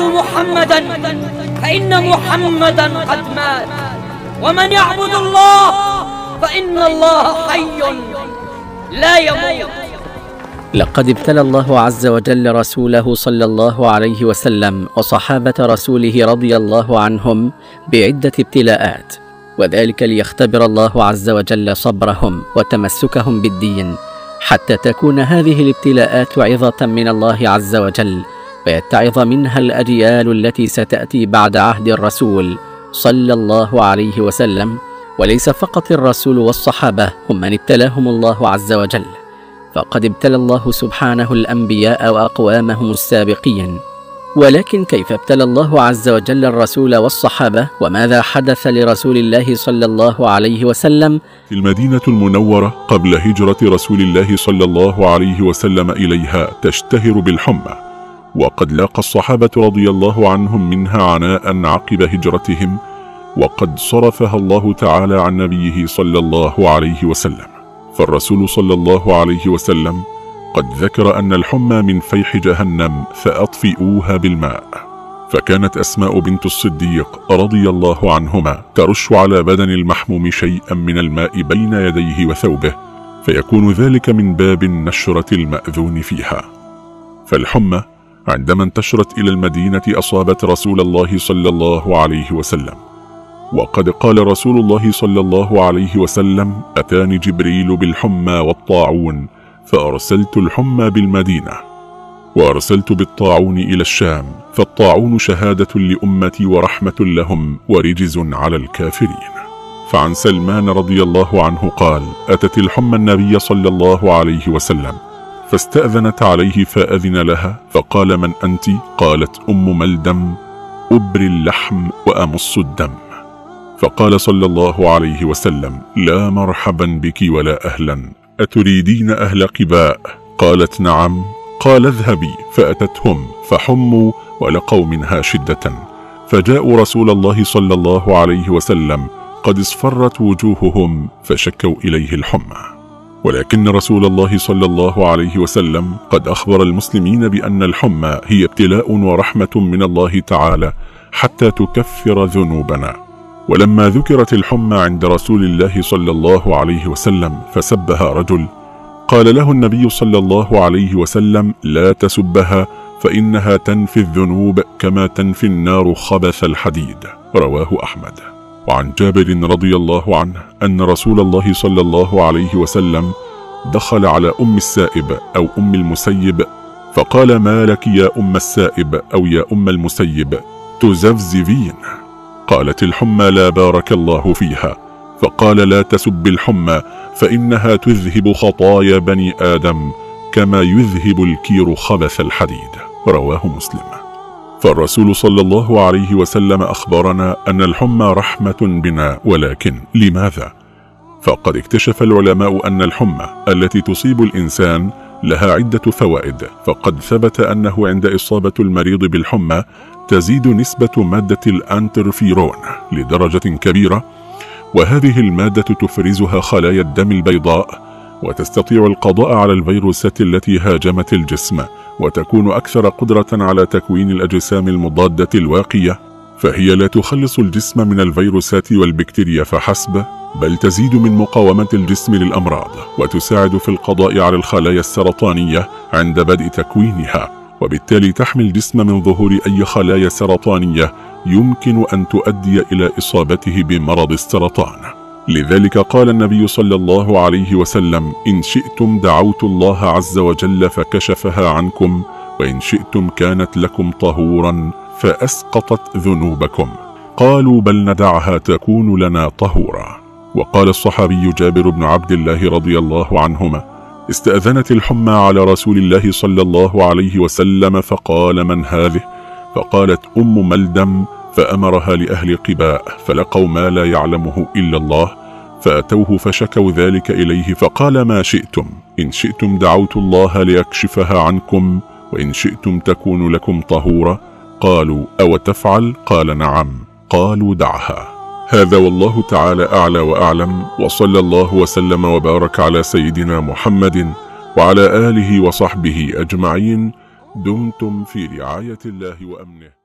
يعبدوا محمدا فإن محمدا قد مات. ومن يعبد الله فإن الله حي لا يموت. لقد ابتلى الله عز وجل رسوله صلى الله عليه وسلم وصحابة رسوله رضي الله عنهم بعدة ابتلاءات وذلك ليختبر الله عز وجل صبرهم وتمسكهم بالدين حتى تكون هذه الابتلاءات عظة من الله عز وجل ويتعظ منها الأجيال التي ستأتي بعد عهد الرسول صلى الله عليه وسلم وليس فقط الرسول والصحابة هم من ابتلاهم الله عز وجل. فقد ابتلى الله سبحانه الأنبياء وأقوامهم السابقين. ولكن كيف ابتلى الله عز وجل الرسول والصحابة؟ وماذا حدث لرسول الله صلى الله عليه وسلم؟ في المدينة المنورة قبل هجرة رسول الله صلى الله عليه وسلم إليها تشتهر بالحمى. وقد لاقى الصحابة رضي الله عنهم منها عناء عقب هجرتهم وقد صرفها الله تعالى عن نبيه صلى الله عليه وسلم. فالرسول صلى الله عليه وسلم قد ذكر أن الحمى من فيح جهنم فأطفئوها بالماء. فكانت أسماء بنت الصديق رضي الله عنهما ترش على بدن المحموم شيئا من الماء بين يديه وثوبه فيكون ذلك من باب النشرة المأذون فيها. فالحمى عندما انتشرت إلى المدينة أصابت رسول الله صلى الله عليه وسلم. وقد قال رسول الله صلى الله عليه وسلم أتاني جبريل بالحمى والطاعون فأرسلت الحمى بالمدينة وأرسلت بالطاعون إلى الشام فالطاعون شهادة لأمتي ورحمة لهم ورجز على الكافرين. فعن سلمان رضي الله عنه قال أتت الحمى النبي صلى الله عليه وسلم فاستأذنت عليه فأذن لها فقال من أنت قالت أم ملدم أبري اللحم وأمص الدم. فقال صلى الله عليه وسلم لا مرحبا بك ولا أهلا أتريدين أهل قباء قالت نعم. قال اذهبي. فأتتهم فحموا ولقوا منها شدة. فجاءوا رسول الله صلى الله عليه وسلم قد اصفرت وجوههم فشكوا إليه الحمى. ولكن رسول الله صلى الله عليه وسلم قد أخبر المسلمين بأن الحمى هي ابتلاء ورحمة من الله تعالى حتى تكفر ذنوبنا. ولما ذكرت الحمى عند رسول الله صلى الله عليه وسلم فسبها رجل. قال له النبي صلى الله عليه وسلم لا تسبها فإنها تنفي الذنوب كما تنفي النار خبث الحديد. رواه أحمد. وعن جابر رضي الله عنه أن رسول الله صلى الله عليه وسلم دخل على أم السائب أو أم المسيب فقال ما لك يا أم السائب أو يا أم المسيب؟ تزفزفين. قالت الحمى لا بارك الله فيها. فقال لا تسب الحمى فإنها تذهب خطايا بني آدم كما يذهب الكير خبث الحديد. رواه مسلم. فالرسول صلى الله عليه وسلم أخبرنا أن الحمى رحمة بنا ولكن لماذا؟ فقد اكتشف العلماء أن الحمى التي تصيب الإنسان لها عدة فوائد فقد ثبت أنه عند إصابة المريض بالحمى تزيد نسبة مادة الأنترفيرون لدرجة كبيرة وهذه المادة تفرزها خلايا الدم البيضاء وتستطيع القضاء على الفيروسات التي هاجمت الجسم وتكون أكثر قدرة على تكوين الأجسام المضادة الواقية فهي لا تخلص الجسم من الفيروسات والبكتيريا فحسب بل تزيد من مقاومة الجسم للأمراض وتساعد في القضاء على الخلايا السرطانية عند بدء تكوينها وبالتالي تحمي الجسم من ظهور أي خلايا سرطانية يمكن أن تؤدي إلى إصابته بمرض السرطان. لذلك قال النبي صلى الله عليه وسلم إن شئتم دعوت الله عز وجل فكشفها عنكم وإن شئتم كانت لكم طهورا فأسقطت ذنوبكم. قالوا بل ندعها تكون لنا طهورا. وقال الصحابي جابر بن عبد الله رضي الله عنهما استأذنت الحمى على رسول الله صلى الله عليه وسلم فقال من هذه؟ فقالت أم ملدم. فأمرها لأهل قباء فلقوا ما لا يعلمه إلا الله فأتوه فشكوا ذلك إليه فقال ما شئتم؟ إن شئتم دعوت الله ليكشفها عنكم وإن شئتم تكون لكم طهورا. قالوا أو تفعل؟ قال نعم. قالوا دعها. هذا والله تعالى أعلى وأعلم وصلى الله وسلم وبارك على سيدنا محمد وعلى آله وصحبه أجمعين. دمتم في رعاية الله وأمنه.